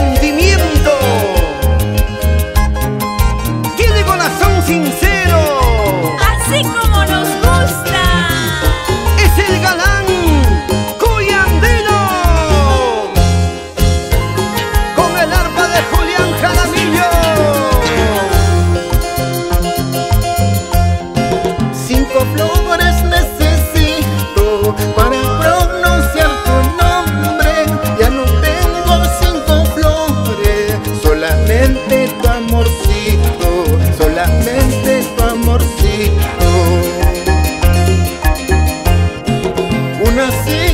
sentimiento. Tiene corazón sincero. Así como nos gusta. Es el galán cuyandero. Con el arpa de Julián Jaramillo. Cinco flores necesito.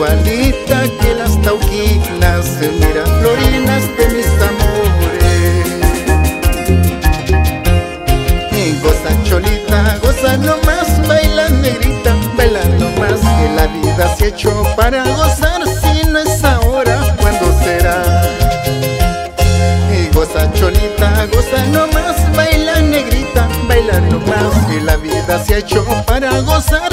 igualita que las tauquinas, mira florinas de mis amores. Y goza cholita, goza nomás, baila negrita, baila nomás, que la vida se hecho para gozar, si no es ahora, ¿cuándo será? Y goza cholita, goza nomás, baila negrita, baila nomás Que la vida se hecho para gozar,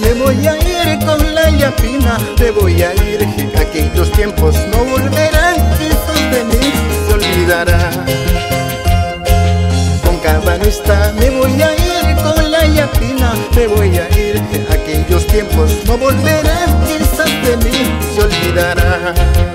me voy a ir con la yapina, me voy a ir, aquellos tiempos no volverán, quizás de mí se olvidará. Con cada amistad me voy a ir con la yapina, me voy a ir, aquellos tiempos no volverán, quizás de mí se olvidará.